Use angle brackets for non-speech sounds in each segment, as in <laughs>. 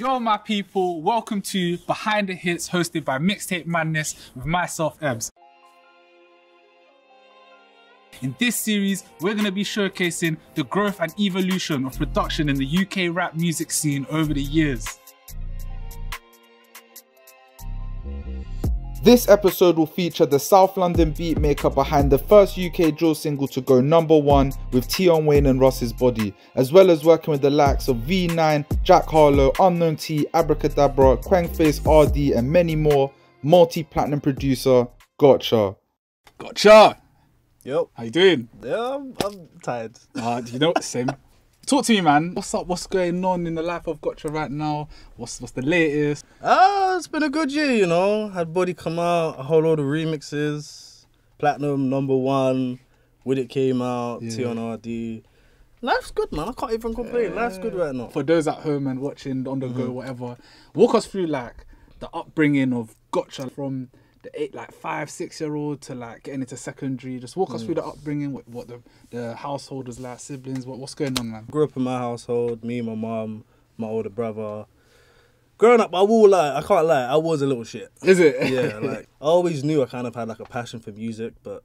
Yo, my people, welcome to Behind the Hits, hosted by Mixtape Madness with myself, Ebz. In this series, we're going to be showcasing the growth and evolution of production in the UK rap music scene over the years. This episode will feature the South London beatmaker behind the first UK drill single to go number one with Tion Wayne and Russ's Body, as well as working with the likes of V9, Jack Harlow, Unknown T, Abracadabra, Kwengface RD, and many more. Multi platinum producer, Gotcha. Gotcha! Yep. How you doing? Yeah, I'm, I'm tired. Uh, you know, same. <laughs> Talk to me, man. What's up? What's going on in the life of Gotcha right now? What's what's the latest? Ah, it's been a good year, you know. Had Body come out, a whole load of remixes, Platinum number one, With It came out, Yeah. T on RD. Life's good, man. I can't even complain. Life's good right now. For those at home and watching on the go, Mm-hmm. whatever, walk us through like the upbringing of Gotcha from the eight, like five, six year old to like getting into secondary. Just walk Mm. us through the upbringing, what, what the the household was like, siblings, what, what's going on, man? Grew up in my household, me, my mom my older brother. Growing up, I will lie, I can't lie, I was a little shit. Is it? Yeah, like <laughs> I always knew I kind of had like a passion for music, but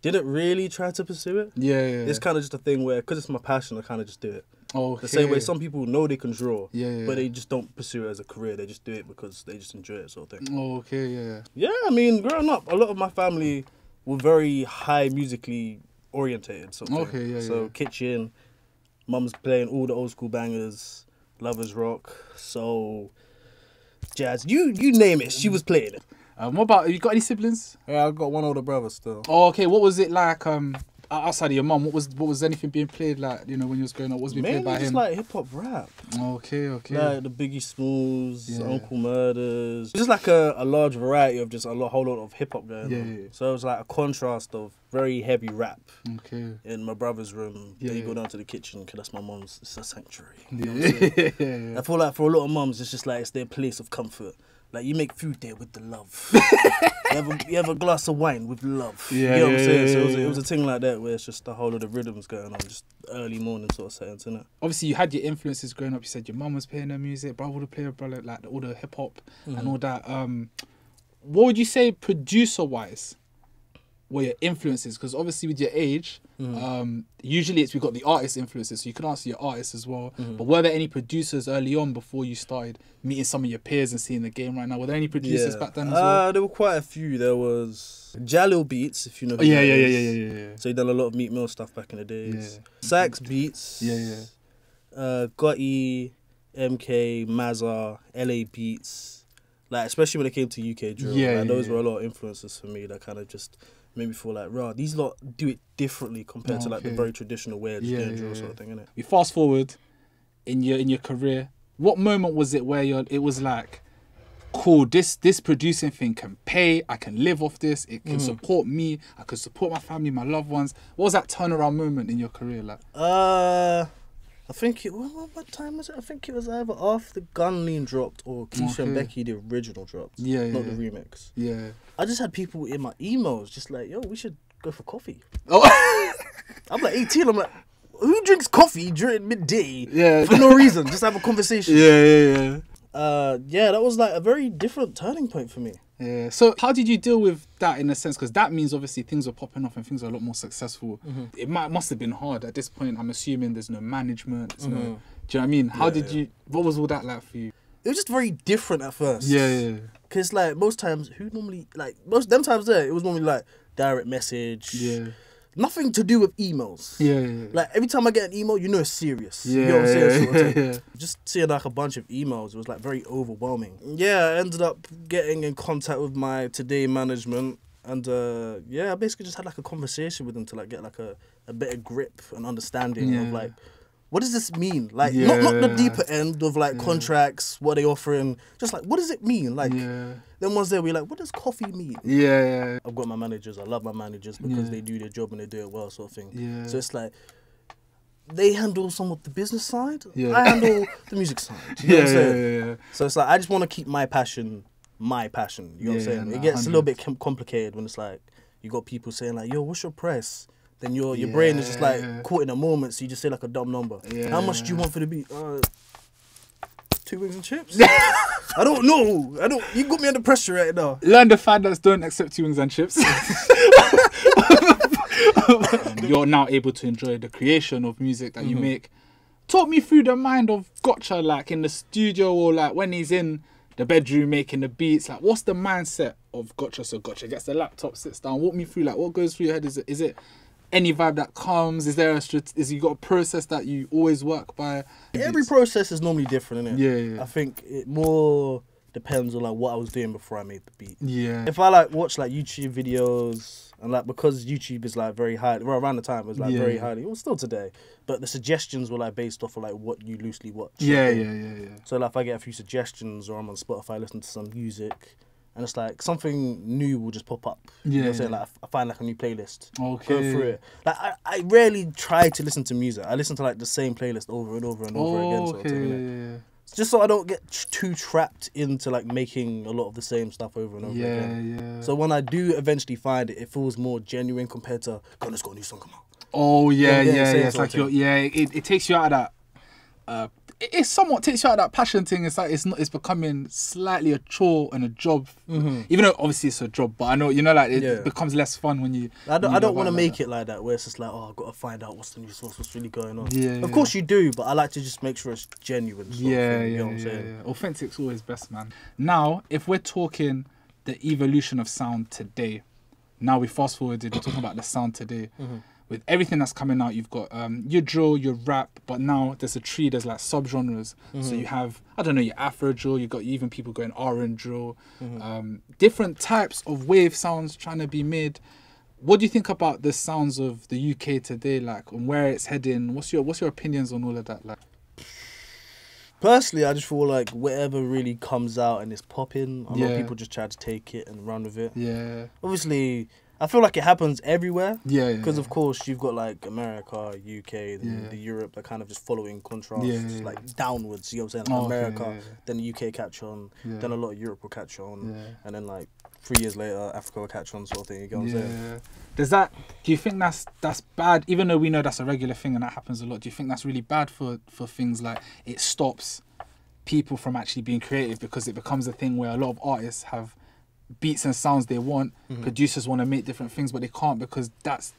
didn't really try to pursue it. yeah, yeah. It's kind of just a thing where, because it's my passion, I kind of just do it. Oh, The same way some people know they can draw, Yeah, yeah. but they just don't pursue it as a career. They just do it because they just enjoy it, sort of thing. Oh, okay, yeah, yeah. Yeah, I mean, growing up, a lot of my family were very high musically orientated. Sort of thing. Okay, yeah, So yeah. kitchen, mum's playing all the old school bangers, lovers rock, soul, jazz. You you name it, she was playing it. Um, what about you? Got any siblings? Yeah, I got one older brother still. Oh, okay. What was it like? Um, outside of your mum, what was what was anything being played like? You know, when you was growing up, what was being Mainly played by just him? like hip hop rap. okay, okay. Like the Biggie Smalls, Yeah. Uncle Murdas. Just like a, a large variety of just a lot, whole lot of hip hop going Yeah, on. yeah. So it was like a contrast of very heavy rap okay. in my brother's room. Yeah, then you yeah. go down to the kitchen because that's my mom's. It's a sanctuary. Yeah, yeah, <laughs> yeah. I feel like for a lot of moms, it's just like it's their place of comfort. Like you make food there with the love. <laughs> you, have a, you have a glass of wine with love. Yeah, you know what yeah, I'm saying? yeah, so it was, it was a thing like that where it's just a whole lot of rhythms going on, just early morning sort of settings, innit? Obviously, you had your influences growing up. You said your mum was playing her music, brother would play, brother like all the hip hop Mm-hmm. and all that. Um, what would you say producer wise? Were your influences? Because obviously, with your age, Mm-hmm. um, usually it's we got the artist influences, so you can answer your artists as well. Mm-hmm. But were there any producers early on before you started meeting some of your peers and seeing the game right now? Were there any producers back then as well? Uh, there were quite a few. There was Jahlil Beats, if you know. Oh, yeah, yeah, yeah, yeah, yeah, yeah, yeah. So he done a lot of Meek Mill stuff back in the days. Yeah. Sax Beats. Yeah, yeah. Uh, Gotti, MK, Mazza, LA Beats. Like especially when it came to UK drill. Yeah, like, yeah, those yeah. were a lot of influences for me that kind of just made me feel like, raw, these lot do it differently compared to like the very traditional way of just Yeah, doing drill yeah, sort of thing, innit? we fast forward in your in your career what moment was it where you're it was like cool this this producing thing can pay i can live off this it can support me i can support my family my loved ones what was that turnaround moment in your career like? Uh, I think it. What, what, time was it? I think it was either after Gun Lean dropped or Keisha and Becky the original dropped. Yeah, not yeah. the remix. yeah I just had people in my emails just like, "Yo, we should go for coffee." oh <laughs> I'm like 18. I'm like, who drinks coffee during midday? Yeah. for no reason, just have a conversation. <laughs> yeah yeah yeah Uh, yeah, that was like a very different turning point for me. yeah so how did you deal with that in a sense because that means obviously things are popping off and things are a lot more successful Mm-hmm. it might must have been hard at this point i'm assuming there's no management there's no do you know what i mean how Mm-hmm. Yeah, did yeah. you what was all that like for you It was just very different at first. yeah yeah Cause like most times, who normally like most them times there, it was normally like direct message. yeah Nothing to do with emails. Yeah, yeah, yeah. Like every time I get an email, you know it's serious. yeah, you know what I'm saying? yeah, Sort of yeah, yeah. Just seeing like a bunch of emails, it was like very overwhelming. Yeah, I ended up getting in contact with my today management, and uh, yeah, I basically just had like a conversation with them to like get like a, a better grip and understanding of like. What does this mean? Like, not not the deeper end of like contracts, what they offering. Just like, what does it mean? Like, Yeah. then once there, we're like, what does coffee mean? Yeah, yeah, I've got my managers. I love my managers because Yeah. they do their job and they do it well, sort of thing. Yeah. So it's like they handle some of the business side. Yeah. I handle the music side. <laughs> You know yeah, what I'm yeah, saying? yeah, yeah. So it's like I just want to keep my passion, my passion. You know what I'm saying? it gets a little bit com- complicated when it's like you got people saying like, "Yo, what's your price?" Then your your brain is just like caught in a moment, so you just say like a dumb number. How much do you want for the beat? Uh, two wings and chips. <laughs> I don't know. I don't. You got me under pressure right now. Learn the fathers don't accept two wings and chips. <laughs> You're now able to enjoy the creation of music that you make. Talk me through the mind of Gotcha, like in the studio or like when he's in the bedroom making the beats. Like, what's the mindset of Gotcha? So Gotcha gets the laptop, sits down. Walk me through like what goes through your head. Is it is it any vibe that comes? Is there a is you got a process that you always work by? Every process is normally different, innit? Yeah, yeah. I think it more depends on like what I was doing before I made the beat. yeah. If I like watch like YouTube videos and like because YouTube is like very high, well around the time it was like Yeah. very highly, well still today, but the suggestions were like based off of like what you loosely watch. yeah, yeah, yeah, yeah. So like if I get a few suggestions or I'm on Spotify listening to some music, and it's like something new will just pop up. you know what Yeah, I'm saying? Like I find like a new playlist. Okay. Go through it. Like I, I rarely try to listen to music. I listen to like the same playlist over and over and over again. Sort okay. of thing, yeah, yeah, Just so I don't get too trapped into like making a lot of the same stuff over and over yeah, again. yeah. So when I do eventually find it, it feels more genuine compared to Gunna's got a new song come out. Oh yeah, Yeah, yeah, yeah, yeah. It's like of you're, yeah, it, it takes you out of that. Uh, it, it somewhat takes you out of that passion thing. It's like it's not. It's becoming slightly a chore and a job. Even though obviously it's a job, but I know you know like it Mm-hmm. Yeah. becomes less fun when you. I don't, you I don't want to make that. it like that where it's just like, oh, I've got to find out what's the new source, what's really going on. Yeah, Of yeah. course you do, but I like to just make sure it's genuine. Yeah, thing, you yeah, know what I'm yeah, saying? yeah. Authentic's always best, man. Now, if we're talking the evolution of sound today, now we fast forwarded, we're talking about the sound today. Mm-hmm. With everything that's coming out, you've got um, your drill, your rap, but now there's a tree, there's like subgenres. Mm-hmm. So you have, I don't know, your Afro drill, You've got even people going R and drill, Mm-hmm. um, different types of wave sounds trying to be made. What do you think about the sounds of the UK today, like, and where it's heading? What's your What's your opinions on all of that, like? Personally, I just feel like whatever really comes out and is popping, a lot of people just try to take it and run with it. Yeah, Obviously, I feel like it happens everywhere. yeah, yeah. Because of course you've got like America, UK, the, Yeah. the Europe that kind of just following contrast, Yeah, yeah, like downwards. You know what I'm saying? Oh, Like okay, America, yeah, yeah. then the UK catch on, Yeah. then a lot of Europe will catch on, Yeah. and then like three years later Africa will catch on, sort of thing. You get what I'm saying? Yeah. Does that? Do you think that's that's bad? Even though we know that's a regular thing and that happens a lot, do you think that's really bad for for things like it stops people from actually being creative because it becomes a thing where a lot of artists have beats and sounds they want, Mm-hmm. producers want to make different things, but they can't because that's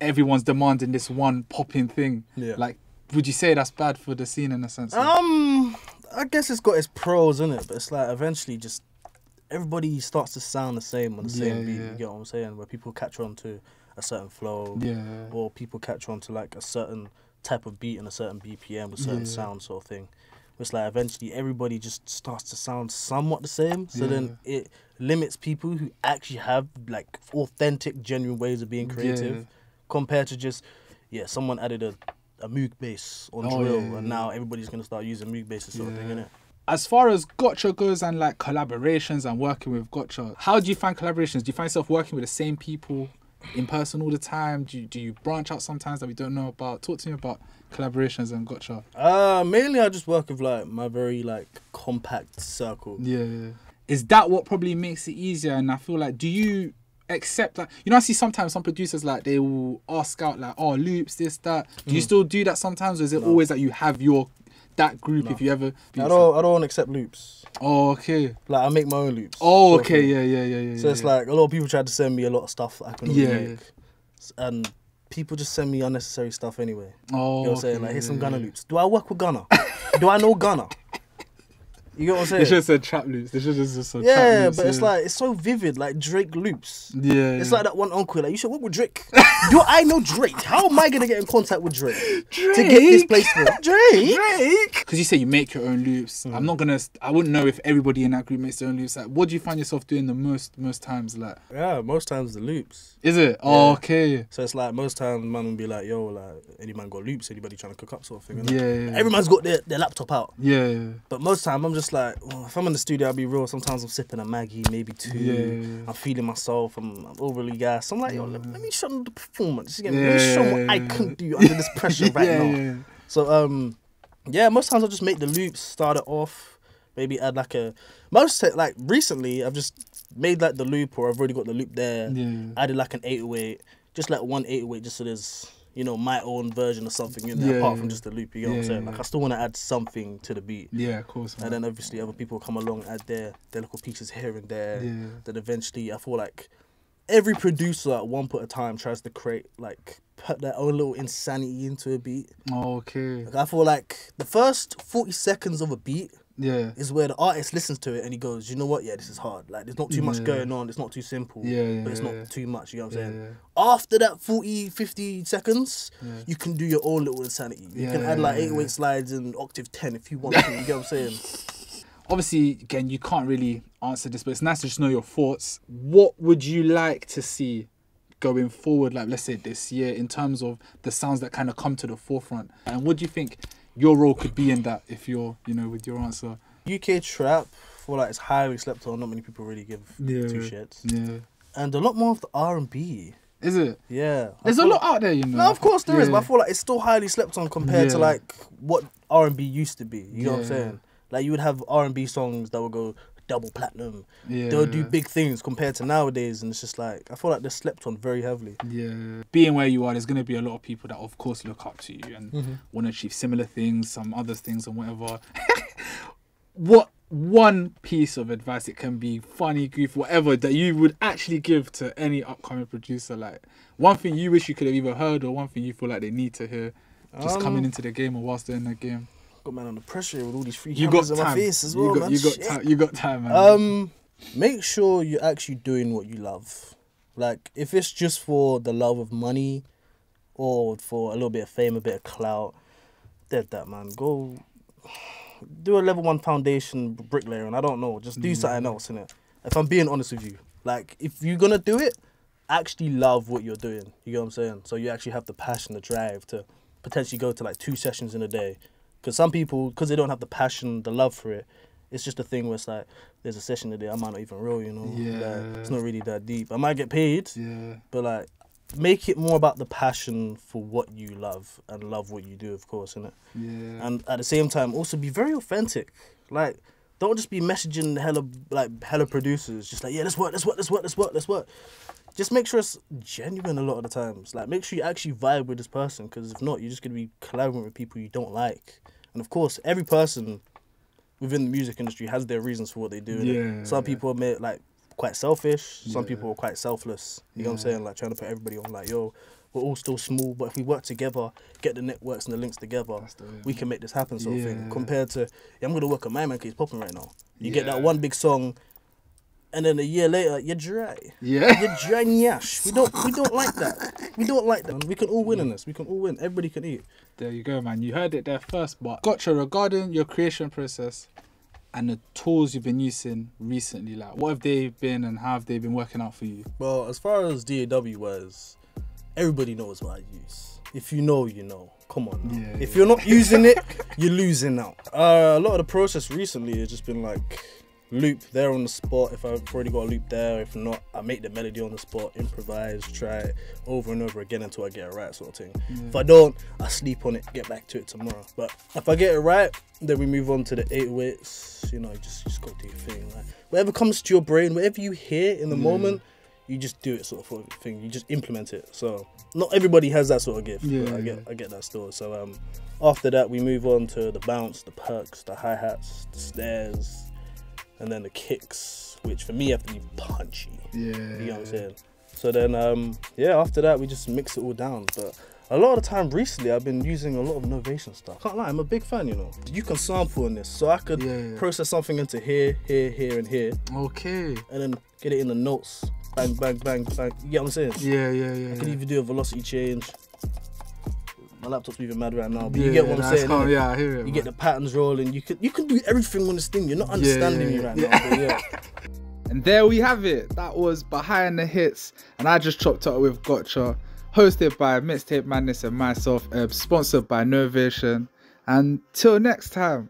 everyone's demanding this one popping thing. Yeah. Like, would you say that's bad for the scene in a sense? Um, I guess it's got its pros in it, but it's like eventually just everybody starts to sound the same on the Yeah, same beat. yeah. You get what I'm saying? Where people catch on to a certain flow, yeah. or people catch on to like a certain type of beat and a certain BPM with certain Yeah. sound sort of thing. It's like eventually everybody just starts to sound somewhat the same. So then it limits people who actually have like authentic, genuine ways of being creative Yeah. compared to just yeah, someone added a a Moog bass on Oh, drill yeah, yeah, and now everybody's gonna start using Moog basses sort of thing, Yeah. innit? as far as Gotcha goes and like collaborations and working with Gotcha, how do you find collaborations? Do you find yourself working with the same people in person all the time? Do you, do you branch out sometimes that we don't know about? Talk to me about collaborations and Gotcha. Uh mainly I just work with like my very like compact circle. Yeah. Is that what probably makes it easier? And I feel like, do you accept that? You know, I see sometimes some producers like they will ask out like, oh, loops, this, that. Do you still do that sometimes? Or is it always that you have your that group if you ever? I don't I don't accept loops. Oh, okay. Like I make my own loops. Oh, okay. Yeah, yeah, yeah, yeah. So it's yeah. like a lot of people try to send me a lot of stuff that I can Yeah, already yeah. And people just send me unnecessary stuff anyway. Oh, You know what I'm oh, okay, saying? Like, here's some yeah, Gunna yeah. loops. Do I work with Gunna? Do I know Gunna? <laughs> You know what I'm They saying? should have said trap loops. They should have just said yeah, trap loops. but it's like it's so vivid, like Drake loops. yeah, It's yeah. like that one uncle, like you should work with Drake. Do I know Drake? How am I gonna get in contact with Drake, Drake? to get this Drake? placement? Drake. Drake. Because you say you make your own loops. Mm. I'm not gonna. I wouldn't know if everybody in that group makes their own loops. Like, what do you find yourself doing the most most times? Like, Yeah, most times the loops. is it? Oh, okay. So it's like most times man will be like, yo, like any man got loops, anybody trying to cook up sort of thing. innit? Yeah, yeah. Every man's got their, their laptop out. Yeah, yeah. But most time I'm just like, oh, if I'm in the studio, I'll be real. Sometimes I'm sipping a Maggie, maybe two. Yeah. I'm feeling myself. I'm, I'm overly gassed. I'm like, yo, let, let me show them the performance. You get me? Yeah, let me show what I can do under this pressure <laughs> right now. So um, yeah, most times I'll just make the loops, start it off, maybe add like a most like recently I've just made like the loop or I've already got the loop there. Yeah. Added like an eight 808, just like one eight 808, just so there's you know, my own version of something in there Yeah, apart yeah, from just the loop. You know what I'm saying? yeah, Like. I still want to add something to the beat. Yeah, of course. Man. And then obviously other people come along, add their their little pieces here and there. Yeah. Then eventually, I feel like every producer at one point of time tries to create like put their own little insanity into a beat. okay. Like I feel like the first forty seconds of a beat Yeah. is where the artist listens to it and he goes, you know what? Yeah, this is hard. Like there's not too much Yeah. going on. It's not too simple. Yeah, yeah, but it's not yeah. too much. You know what I'm saying? After that 40, 50 seconds, you can do your own little insanity. You can add like eight weight slides and octave ten if you want to. You get what I'm saying? <laughs> Obviously, again, you can't really answer this, but it's nice to just know your thoughts. What would you like to see going forward, like let's say this year, in terms of the sounds that kind of come to the forefront? And what do you think your role could be in that if you're, you know, with your answer? UK trap, for like it's highly slept on. Not many people really give Yeah. two shits. Yeah. And a lot more of the R and B. Is it? Yeah, There's a lot like- out there, you know. No, of course there is, Yeah. but I feel like it's still highly slept on compared to like what R and B used to be. You know what I'm saying? Like you would have R and B songs that would go double platinum. Yeah. They'll do big things compared to nowadays, and it's just like I feel like they're slept on very heavily. Yeah. Being where you are, there's going to be a lot of people that, of course, look up to you and Mm-hmm. want to achieve similar things, some other things, and whatever. <laughs> what one piece of advice it can be funny, goof, whatever that you would actually give to any upcoming producer? Like one thing you wish you could have either heard, or one thing you feel like they need to hear, just Um, coming into the game or whilst they're in the game. Got man under pressure with all these free You cameras got in time. my face as you well, got, man. You got time. You got time, man. Um, make sure you're actually doing what you love. Like, if it's just for the love of money, or for a little bit of fame, a bit of clout, dead that man. Go <sighs> do a level one foundation bricklayer, and I don't know, just do something else in it. If I'm being honest with you, like if you're gonna do it, actually love what you're doing. You know what I'm saying? So you actually have the passion, the drive to potentially go to like two sessions in a day. Because some people, because they don't have the passion, the love for it, it's just a thing where it's like there's a session today. I might not even roll, you know. Like, Yeah. it's not really that deep. I might get paid, yeah. but like make it more about the passion for what you love and love what you do, of course, innit? Yeah. And at the same time, also be very authentic. Like, don't just be messaging hella like hella producers, just like yeah, let's work, let's work, let's work, let's work, let's work. Just make sure it's genuine a lot of the times. Like, make sure you actually vibe with this person, because if not, you're just gonna be collaborating with people you don't like. And of course, every person within the music industry has their reasons for what they do. Yeah. Some people are made, like quite selfish. Some Yeah. people are quite selfless. You know what I'm saying? Like trying to put everybody on like, yo, we're all still small, but if we work together, get the networks and the links together, the we can make this happen sort of thing. Compared to, yeah, I'm gonna work on my man 'cause he's popping right now. You get that one big song, and then a year later, you're dry. Yeah. You're dry nyash. We don't, we don't like that. <laughs> We don't like that. We can all win in this. We can all win. Everybody can eat. There you go, man. You heard it there first. But gotcha regarding your creation process and the tools you've been using recently. Like, what have they been and how have they been working out for you? Well, as far as DAW was, everybody knows what I use. If you know, you know. Come on. Yeah, if yeah. you're not using it, <laughs> you're losing out. Uh, a lot of the process recently has just been like loop there on the spot. If I've already got a loop there, if not, I make the melody on the spot, improvise, try it over and over again until I get it right, sort of thing. If I don't, I sleep on it, get back to it tomorrow. But if I get it right, then we move on to the 808s. You know, just just go do your thing. Like whatever comes to your brain, whatever you hear in the moment, you just do it, sort of thing. You just implement it. So not everybody has that sort of gift. Yeah, I yeah. get I get that still. So um, after that, we move on to the bounce, the percs, the hi hats, the snares, and then the kicks, which for me have to be punchy. Yeah. You know what I'm saying? So then, um, yeah, after that, we just mix it all down. But a lot of the time recently, I've been using a lot of Novation stuff. Can't lie, I'm a big fan, you know. You can sample in this, so I could Yeah, yeah. process something into here, here, here, and here, Okay. and then get it in the notes. Bang, bang, bang, bang. You get what I'm saying? Yeah, yeah, yeah. I could yeah. even do a velocity change. My laptop's moving mad right now, but yeah, you get what I'm saying. calm. innit? Yeah, I hear it. You get the patterns rolling. You can you can do everything on this thing. You're not understanding me yeah, right yeah. now. But yeah. <laughs> And there we have it. That was Behind the Hits. And I just chopped up with Gotcha. Hosted by Mixtape Madness and myself, uh, sponsored by Novation. Until next time.